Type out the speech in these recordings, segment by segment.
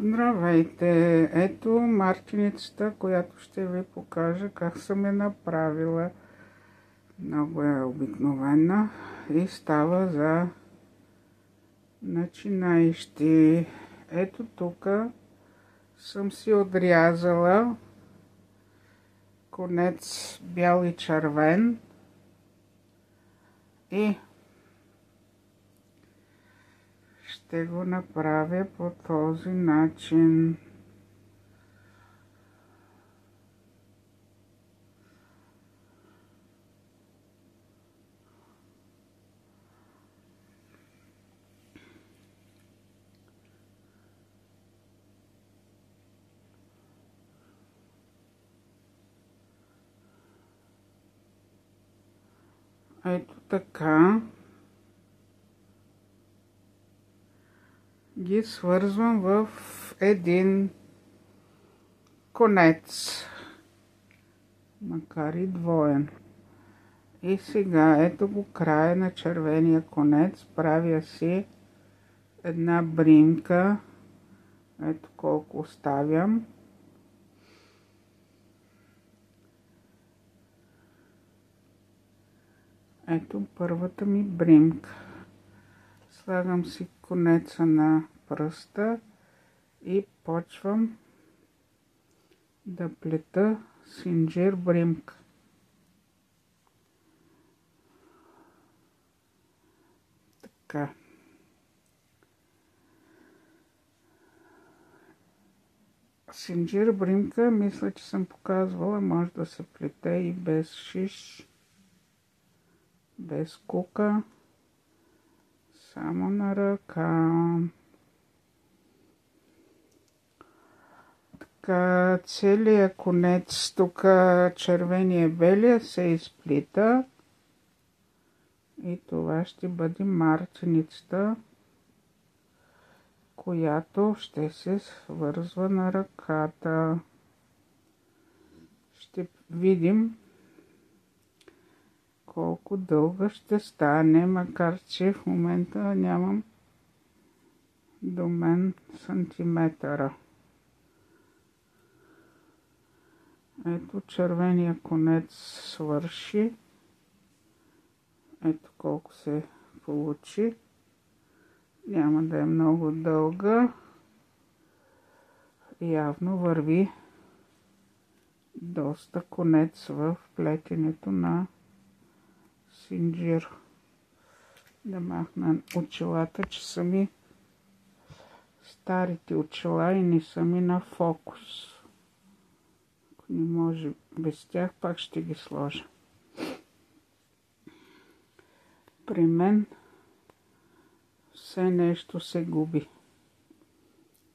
Здравейте! Ето мартиницата, която ще ви покажа как съм я направила. Много е обикновена и става за начинаещи. Ето тук съм си отрязала конец бял и червен и ще го направя по този начин. Ето така. Ги свързвам в един конец, макар и двоен. И сега ето го края на червения конец, правя си една бримка, ето колко оставям. Ето първата ми бримка. Слагам си конеца на пръста и почвам да плета синджир бримка. Така. Синджир бримка, мисля, че съм показвала, може да се плете и без шиш, без кука само на ръка. Така, целият конец, тук червения белия се изплита. И това ще бъде мартеницата, която ще се свързва на ръката. Ще видим колко дълга ще стане, макар че в момента нямам до мен сантиметъра. Ето червения конец свърши. Ето колко се получи. Няма да е много дълга. Явно върви доста конец в плетенето на синджир. Да махна очилата, че са ми старите очила и не са ми на фокус. Ако не може без тях, пак ще ги сложа. При мен все нещо се губи.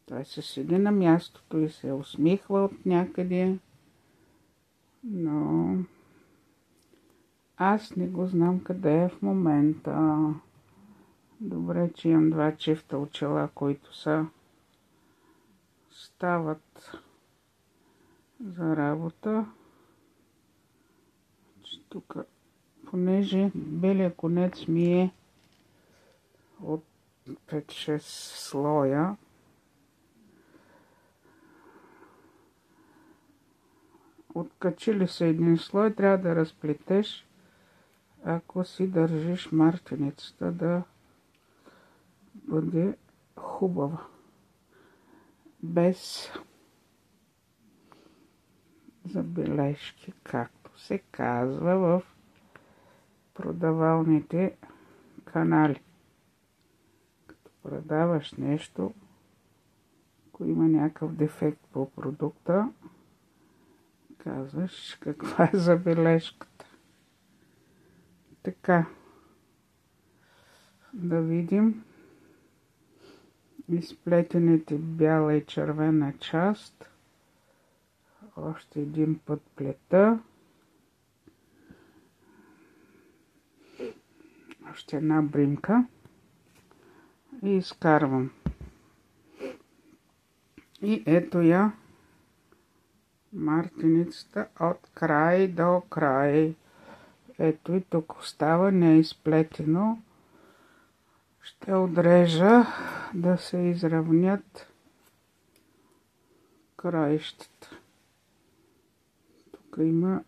Той се седи на мястото и се усмихва от някъде, но аз не го знам къде е в момента. Добре, че имам два чифта очела, които са стават за работа. Тук, понеже белия конец ми е от 5-6 слоя, откачили се един слой, трябва да разплетеш ако си държиш мартеницата да бъде хубава. Без забележки, както се казва в продавалните канали. Като продаваш нещо, ако има някакъв дефект по продукта, казваш каква е забележката. Така. Да видим изплетените бяла и червена част. Още един път плета. Още една бримка. И изкарвам. И ето я мартиницата от край до край. Ето и тук остава неизплетено. Ще отрежа да се изравнят краищата. Тук има...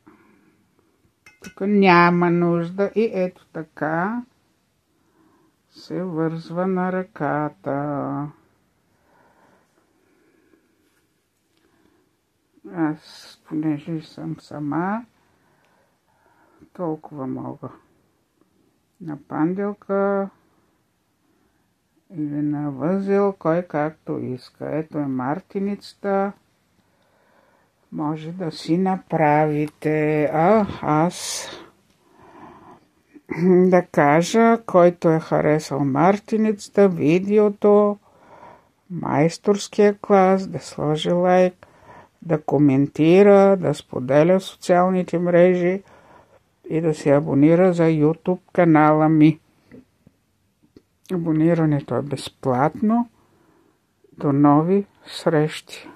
Тук няма нужда и ето така се вързва на ръката. Аз, понеже съм сама, толкова мога. На панделка или на възел, кой както иска. Ето е мартиницата. Може да си направите. А аз да кажа, който е харесал мартиницата, видеото, майсторския клас, да сложи лайк, да коментира, да споделя в социалните мрежи и да се абонира за YouTube канала ми. Абонирането е безплатно. До нови срещи!